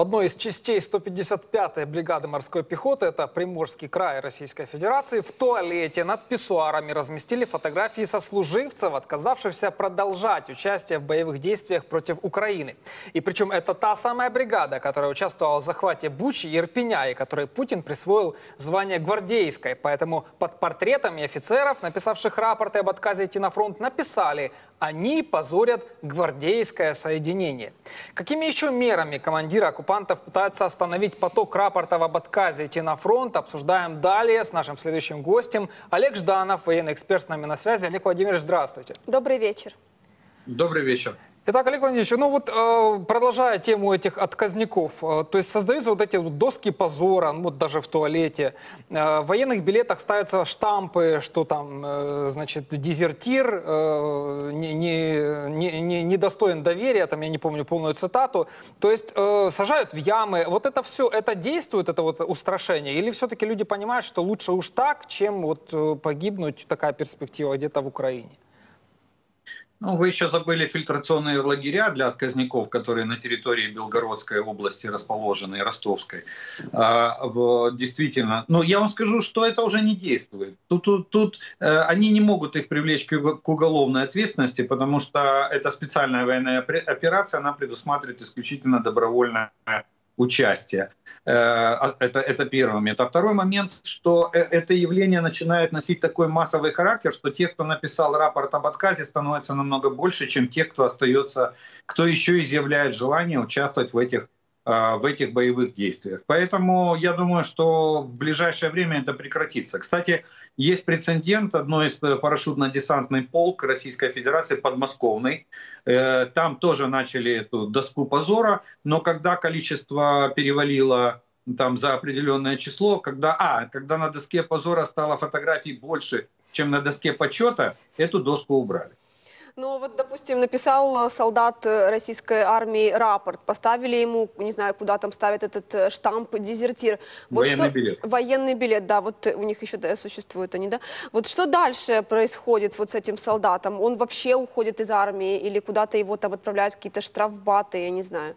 В одной из частей 155-й бригады морской пехоты, это Приморский край Российской Федерации, в туалете над писсуарами разместили фотографии сослуживцев, отказавшихся продолжать участие в боевых действиях против Украины. И причем это та самая бригада, которая участвовала в захвате Бучи и Ирпеня, и которой Путин присвоил звание гвардейской. Поэтому под портретами офицеров, написавших рапорты об отказе идти на фронт, написали «Они позорят гвардейское соединение». Какими еще мерами командиры оккупантов пытаются остановить поток рапортов об отказе идти на фронт? Обсуждаем далее с нашим следующим гостем. Олег Жданов, военный эксперт с нами на связи. Олег Владимирович, здравствуйте. Добрый вечер. Добрый вечер. Итак, Олег Владимирович, ну вот э, продолжая тему этих отказников, э, то есть создаются вот эти вот доски позора, ну вот даже в туалете, э, в военных билетах ставятся штампы, что там, значит, дезертир, не, не, не, не достоин доверия, там я не помню полную цитату, то есть сажают в ямы, вот это все, это действует, это вот устрашение, или все-таки люди понимают, что лучше уж так, чем вот погибнуть, такая перспектива где-то в Украине? Ну, вы еще забыли фильтрационные лагеря для отказников, которые на территории Белгородской области расположены, Ростовской. А, в, действительно, ну, я вам скажу, что это уже не действует. Тут, тут, тут э, они не могут их привлечь к, к уголовной ответственности, потому что это специальная военная операция, она предусматривает исключительно добровольное участия. Э, а, это, это первый момент. А второй момент, что э, это явление начинает носить такой массовый характер, что те, кто написал рапорт об отказе, становятся намного больше, чем те, кто остается, кто еще изъявляет желание участвовать в этих в этих боевых действиях. Поэтому я думаю, что в ближайшее время это прекратится. Кстати, есть прецедент одной из э, парашютно-десантный полк Российской Федерации, подмосковный. Э, там тоже начали эту доску позора, но когда количество перевалило там за определенное число, когда, а, когда на доске позора стало фотографий больше, чем на доске почета, эту доску убрали. Ну вот, допустим, написал э, солдат э, российской армии рапорт, поставили ему, не знаю, куда там ставят этот э, штамп дезертир. Вот военный что... билет. Военный билет, да, вот у них еще да, существуют они, да. Вот что дальше происходит вот с этим солдатом? Он вообще уходит из армии или куда-то его там отправляют в какие-то штрафбаты, я не знаю.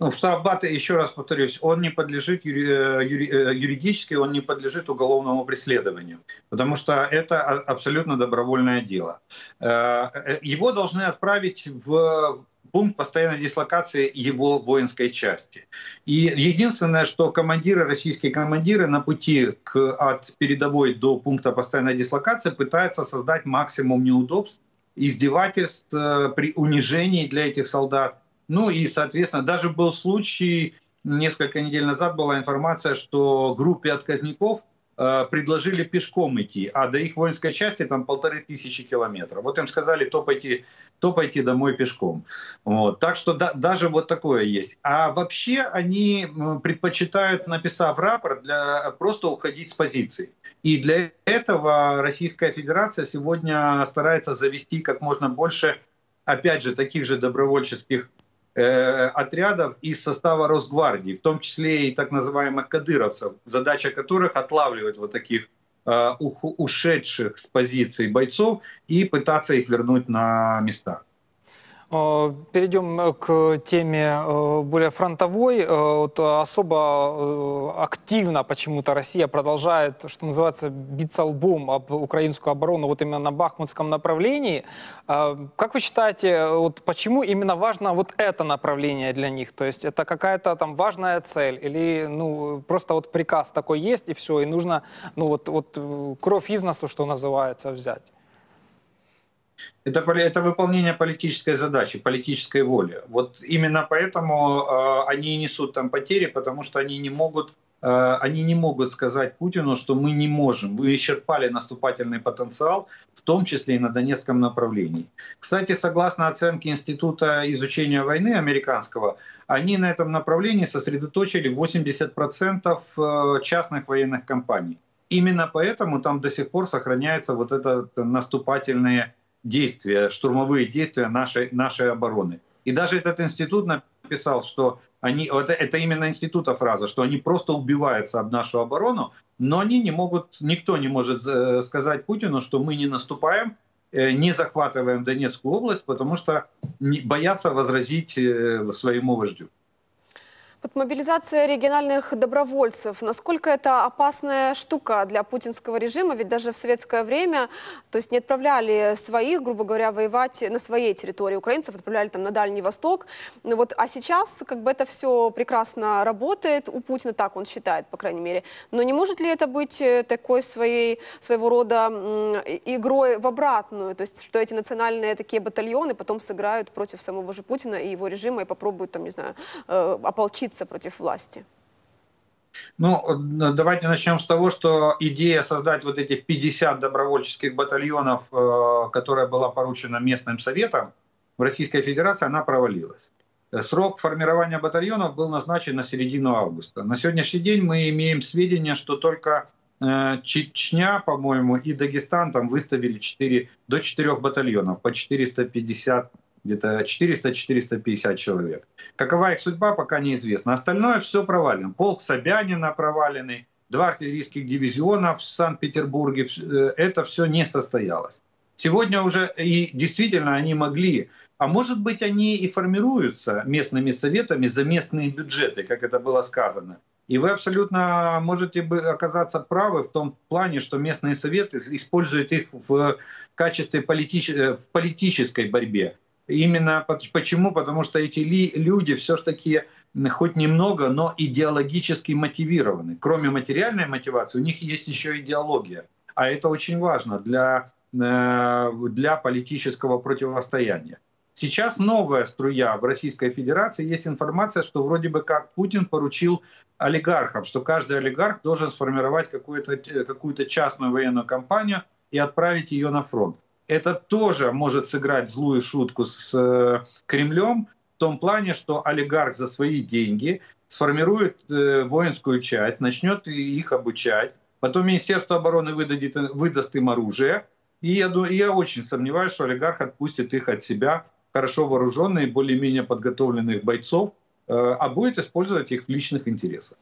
Ну, штрафбат, еще раз повторюсь, он не подлежит юри, э, юри, э, юридически, он не подлежит уголовному преследованию, потому что это абсолютно добровольное дело. Э, его должны отправить в пункт постоянной дислокации его воинской части. И единственное, что командиры, российские командиры на пути к, от передовой до пункта постоянной дислокации пытаются создать максимум неудобств, издевательств, при унижении для этих солдат, ну и, соответственно, даже был случай, несколько недель назад была информация, что группе отказников э, предложили пешком идти, а до их воинской части там полторы тысячи километров. Вот им сказали, то пойти, то пойти домой пешком. Вот. Так что да, даже вот такое есть. А вообще они предпочитают, написав рапорт, для, просто уходить с позиции. И для этого Российская Федерация сегодня старается завести как можно больше, опять же, таких же добровольческих отрядов из состава Росгвардии, в том числе и так называемых кадыровцев, задача которых отлавливать вот таких э, ушедших с позиций бойцов и пытаться их вернуть на места. Э, перейдем э, к теме э, более фронтовой. Вот особо активно почему-то Россия продолжает, что называется, биться лбом об украинскую оборону вот именно на бахмутском направлении. Как вы считаете, вот почему именно важно вот это направление для них? То есть это какая-то там важная цель или ну, просто вот приказ такой есть и все, и нужно ну, вот, вот кровь из носу, что называется, взять? Это, это выполнение политической задачи, политической воли. Вот именно поэтому э, они несут там потери, потому что они не могут э, они не могут сказать Путину, что мы не можем, вы исчерпали наступательный потенциал, в том числе и на Донецком направлении. Кстати, согласно оценке Института изучения войны американского, они на этом направлении сосредоточили 80% э, частных военных компаний. Именно поэтому там до сих пор сохраняется вот это наступательные действия, штурмовые действия нашей, нашей обороны. И даже этот институт написал, что они, это, это именно института фраза, что они просто убиваются об нашу оборону, но они не могут, никто не может э, сказать Путину, что мы не наступаем, э, не захватываем Донецкую область, потому что боятся возразить э, своему вождю. Вот мобилизация региональных добровольцев, насколько это опасная штука для путинского режима? Ведь даже в советское время, то есть не отправляли своих, грубо говоря, воевать на своей территории. Украинцев отправляли там на Дальний Восток. Ну вот, а сейчас как бы это все прекрасно работает у Путина, так он считает, по крайней мере. Но не может ли это быть э, такой своей, своего рода игрой в обратную? То есть что эти национальные такие батальоны потом сыграют против самого же Путина и его режима и попробуют там, не знаю, э, ополчиться обратиться против власти? Ну, давайте начнем с того, что идея создать вот эти 50 добровольческих батальонов, э, которая была поручена местным советом в Российской Федерации, она провалилась. Срок формирования батальонов был назначен на середину августа. На сегодняшний день мы имеем сведения, что только э, Чечня, по-моему, и Дагестан там выставили 4, до 4 батальонов по 450 где-то 400-450 человек. Какова их судьба, пока неизвестно. Остальное все провалено. Полк Собянина проваленный, два артиллерийских дивизиона в Санкт-Петербурге. Э, это все не состоялось. Сегодня уже и действительно они могли, а может быть они и формируются местными советами за местные бюджеты, как это было сказано. И вы абсолютно можете оказаться правы в том плане, что местные советы используют их в качестве политич... Э, в политической борьбе. Именно почему? Потому что эти люди все-таки хоть немного, но идеологически мотивированы. Кроме материальной мотивации, у них есть еще идеология. А это очень важно для, э, для политического противостояния. Сейчас новая струя в Российской Федерации. Есть информация, что вроде бы как Путин поручил олигархам, что каждый олигарх должен сформировать какую-то какую частную военную компанию и отправить ее на фронт это тоже может сыграть злую шутку с э, Кремлем в том плане, что олигарх за свои деньги сформирует э, воинскую часть, начнет их обучать, потом Министерство обороны выдадит, выдаст им оружие, и я, я очень сомневаюсь, что олигарх отпустит их от себя, хорошо вооруженных, более-менее подготовленных бойцов, э, а будет использовать их в личных интересах.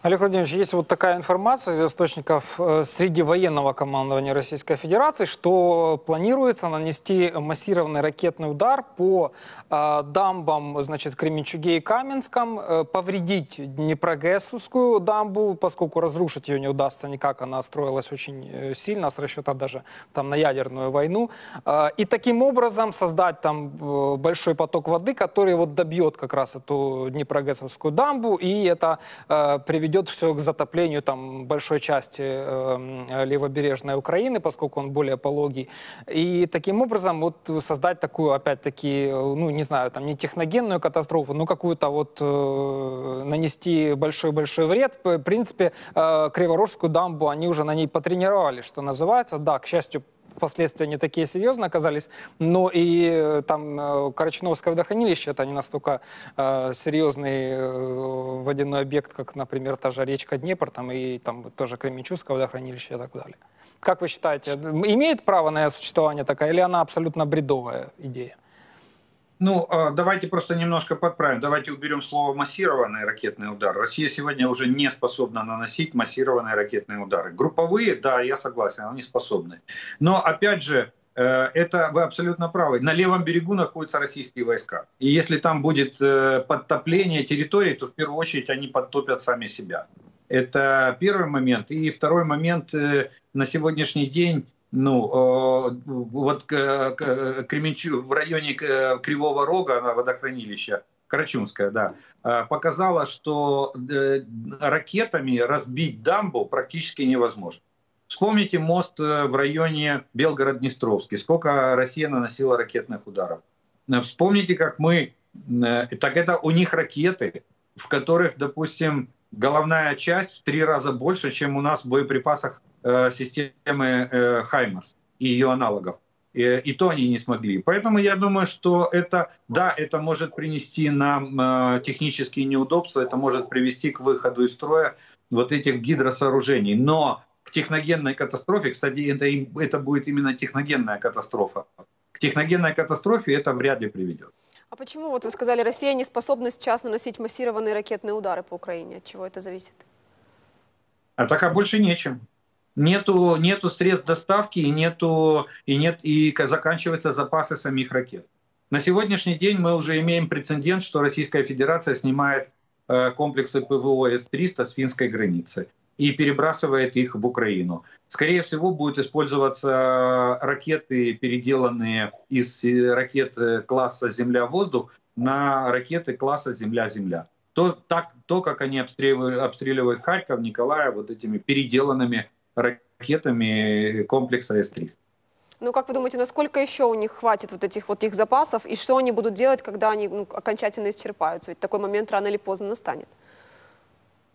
Олег Владимирович, есть вот такая информация из источников э, среди военного командования Российской Федерации, что планируется нанести массированный ракетный удар по э, дамбам, значит, Кременчуге и Каменском, э, повредить Днепрогэсовскую дамбу, поскольку разрушить ее не удастся никак, она строилась очень сильно, с расчета даже там на ядерную войну, и таким образом создать там большой поток воды, который вот добьет как раз эту Днепрогэсовскую дамбу, и это приведет ведет все к затоплению там, большой части э, левобережной Украины, поскольку он более пологий. И таким образом вот создать такую, опять-таки, ну, не знаю, там не техногенную катастрофу, но какую-то вот э, нанести большой-большой вред. В принципе, э, Криворожскую дамбу, они уже на ней потренировали, что называется. Да, к счастью, последствия не такие серьезные оказались, но и э, там э, Карачуновское водохранилище это не настолько э, серьезный э, водяной объект, как, например, та же речка Днепр, там и там тоже Кременчугское водохранилище и так далее. Как вы считаете, имеет право на существование такая, или она абсолютно бредовая идея? Ну, а, давайте просто немножко подправим. Давайте уберем слово массированный ракетный удар. Россия сегодня уже не способна наносить массированные ракетные удары. Групповые, да, я согласен, они способны. Но опять же, э, это вы абсолютно правы. На левом берегу находятся российские войска. И если там будет э, подтопление территории, то в первую очередь они подтопят сами себя. Это первый момент. И второй момент э, на сегодняшний день ну, э, вот в районе Кривого Рога, водохранилища, Карачунская, да, э, показала, что э, ракетами разбить дамбу практически невозможно. Вспомните мост в районе Белгород-Днестровский, сколько Россия наносила ракетных ударов. Вспомните, как мы, так это у них ракеты, в которых, допустим, головная часть в три раза больше, чем у нас в боеприпасах системы э, Хаймерс и ее аналогов. И, и то они не смогли. Поэтому я думаю, что это, да, это может принести нам э, технические неудобства, это может привести к выходу из строя вот этих гидросооружений. Но к техногенной катастрофе, кстати, это, это будет именно техногенная катастрофа. К техногенной катастрофе это вряд ли приведет. А почему, вот вы сказали, Россия не способна сейчас наносить массированные ракетные удары по Украине? От чего это зависит? А так, а больше нечем нету, нету средств доставки и, нету, и, нет, и заканчиваются запасы самих ракет. На сегодняшний день мы уже имеем прецедент, что Российская Федерация снимает э, комплексы ПВО С-300 с финской границы и перебрасывает их в Украину. Скорее всего, будут использоваться ракеты, переделанные из э, ракет э, класса Земля-воздух на ракеты класса Земля-Земля. То, так, то, как они обстреливают, обстреливают Харьков, Николаев вот этими переделанными ракетами комплекса С-300. Ну, как вы думаете, насколько еще у них хватит вот этих вот их запасов, и что они будут делать, когда они ну, окончательно исчерпаются? Ведь такой момент рано или поздно настанет.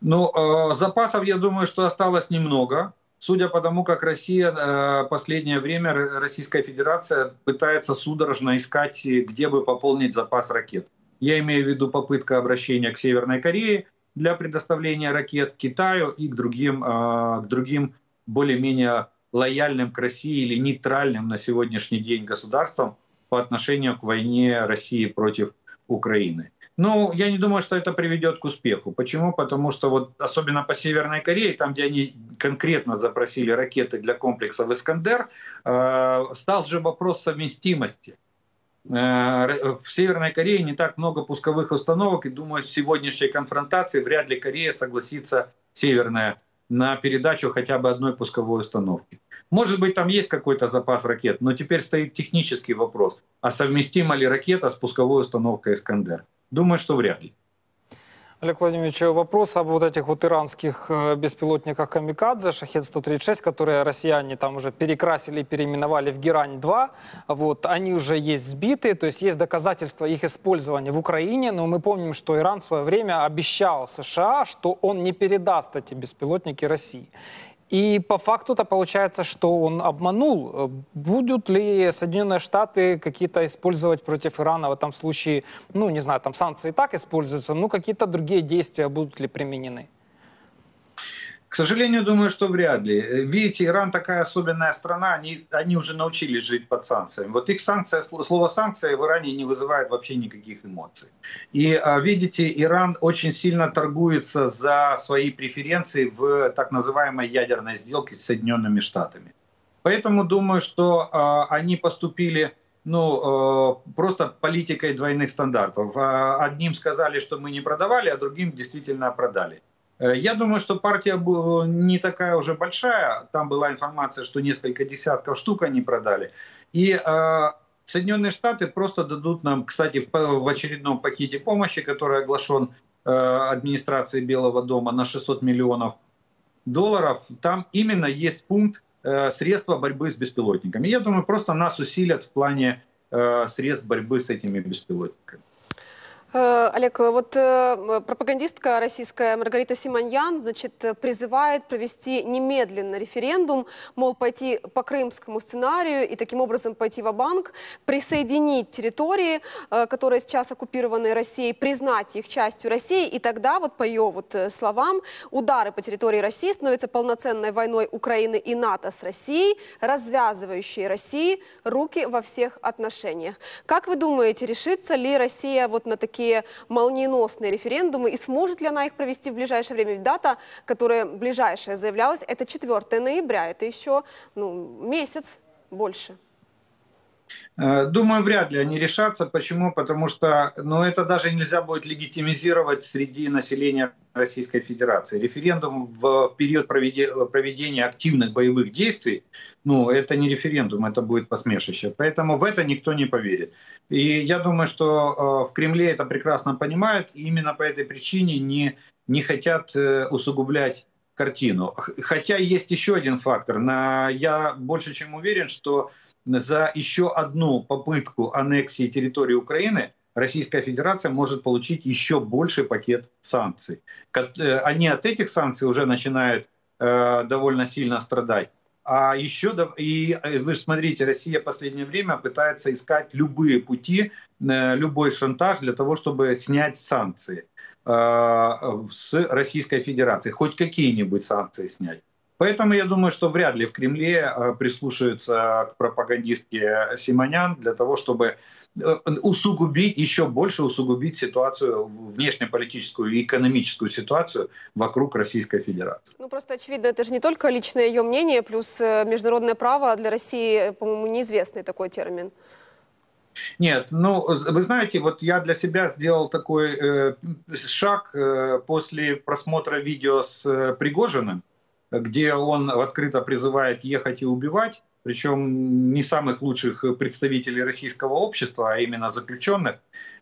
Ну, э, запасов, я думаю, что осталось немного. Судя по тому, как Россия э, последнее время, Российская Федерация пытается судорожно искать, где бы пополнить запас ракет. Я имею в виду попытка обращения к Северной Корее для предоставления ракет Китаю и к другим, э, к другим более-менее лояльным к России или нейтральным на сегодняшний день государствам по отношению к войне России против Украины. Ну, я не думаю, что это приведет к успеху. Почему? Потому что вот особенно по Северной Корее, там, где они конкретно запросили ракеты для комплексов «Искандер», э, стал же вопрос совместимости. Э, в Северной Корее не так много пусковых установок, и думаю, в сегодняшней конфронтации вряд ли Корея согласится, Северная, на передачу хотя бы одной пусковой установки. Может быть, там есть какой-то запас ракет, но теперь стоит технический вопрос, а совместима ли ракета с пусковой установкой «Искандер». Думаю, что вряд ли. Олег Владимирович, вопрос об вот этих вот иранских э, беспилотниках «Камикадзе», «Шахет-136», которые россияне там уже перекрасили и переименовали в «Герань-2». Вот, они уже есть сбиты, то есть есть доказательства их использования в Украине, но мы помним, что Иран в свое время обещал США, что он не передаст эти беспилотники России. И по факту-то получается, что он обманул. Будут ли Соединенные Штаты какие-то использовать против Ирана в этом случае, ну, не знаю, там санкции и так используются, ну, какие-то другие действия будут ли применены? К сожалению, думаю, что вряд ли. Видите, Иран такая особенная страна, они, они уже научились жить под санкциями. Вот их санкция, слово санкция в Иране не вызывает вообще никаких эмоций. И а, видите, Иран очень сильно торгуется за свои преференции в так называемой ядерной сделке с Соединенными Штатами. Поэтому думаю, что а, они поступили ну, э, просто политикой двойных стандартов. Одним сказали, что мы не продавали, а другим действительно продали. Э, я думаю, что партия не такая уже большая. Там была информация, что несколько десятков штук они продали. И э, Соединенные Штаты просто дадут нам, кстати, в, очередном пакете помощи, который оглашен э, администрацией Белого дома на 600 миллионов долларов, там именно есть пункт средства борьбы с беспилотниками. Я думаю, просто нас усилят в плане средств борьбы с этими беспилотниками. Э, Олег, вот э, пропагандистка российская Маргарита Симоньян, значит, призывает провести немедленно референдум, мол, пойти по крымскому сценарию и таким образом пойти в банк присоединить территории, э, которые сейчас оккупированы Россией, признать их частью России, и тогда, вот по ее вот словам, удары по территории России становятся полноценной войной Украины и НАТО с Россией, развязывающей России руки во всех отношениях. Как вы думаете, решится ли Россия вот на такие такие молниеносные референдумы, и сможет ли она их провести в ближайшее время? Ведь дата, которая ближайшая заявлялась, это 4 ноября, это еще ну, месяц больше. Э, думаю, вряд ли они решатся. Почему? Потому что ну, это даже нельзя будет легитимизировать среди населения Российской Федерации. Референдум в период проведения активных боевых действий, ну, это не референдум, это будет посмешище. Поэтому в это никто не поверит. И я думаю, что э, в Кремле это прекрасно понимают, и именно по этой причине не, не хотят э, усугублять картину. Хотя есть еще один фактор. На, я больше чем уверен, что за еще одну попытку аннексии территории Украины Российская Федерация может получить еще больший пакет санкций. Э, они от этих санкций уже начинают э, довольно сильно страдать. А еще, и э, вы смотрите, Россия в последнее время пытается искать любые пути, любой шантаж для того, чтобы снять санкции с Российской Федерации, хоть какие-нибудь санкции снять. Поэтому я думаю, что вряд ли в Кремле э, прислушаются к пропагандистке Симонян для того, чтобы э, усугубить, еще больше усугубить ситуацию, внешнеполитическую и экономическую ситуацию вокруг Российской Федерации. Ну просто очевидно, это же не только личное ее мнение, плюс э, международное право для России, по-моему, неизвестный такой термин. Нет, ну, вы знаете, вот я для себя сделал такой э, шаг э, после просмотра видео с э, Пригожиным, где он открыто призывает ехать и убивать, причем не самых лучших представителей российского общества, а именно заключенных.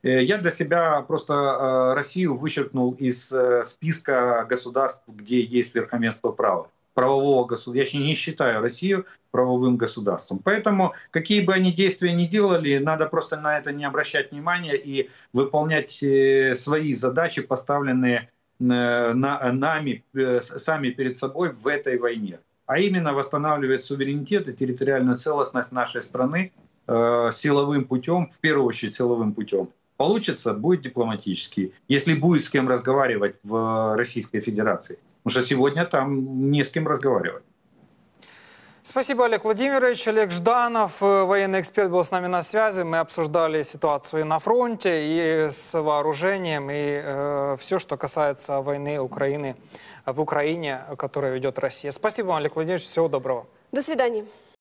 Э, Я для себя просто э, Россию вычеркнул из э, списка государств, где есть верховенство права правового государства. Я не считаю Россию правовым государством. Поэтому какие бы они действия ни делали, надо просто на это не обращать внимания и выполнять э, свои задачи, поставленные э, на, нами, э, сами перед собой в этой войне. А именно восстанавливать суверенитет и территориальную целостность нашей страны силовым путем, в первую очередь силовым путем. Получится, будет дипломатически, если будет с кем разговаривать в Российской Федерации. Потому что сегодня там не с кем разговаривать. Спасибо, Олег Владимирович. Олег Жданов, э, военный эксперт, был с нами на связи. Мы обсуждали ситуацию на фронте и с вооружением, и э, все, что касается войны Украины в Украине, которую ведет Россия. Спасибо вам, Олег Владимирович. Всего доброго. До свидания.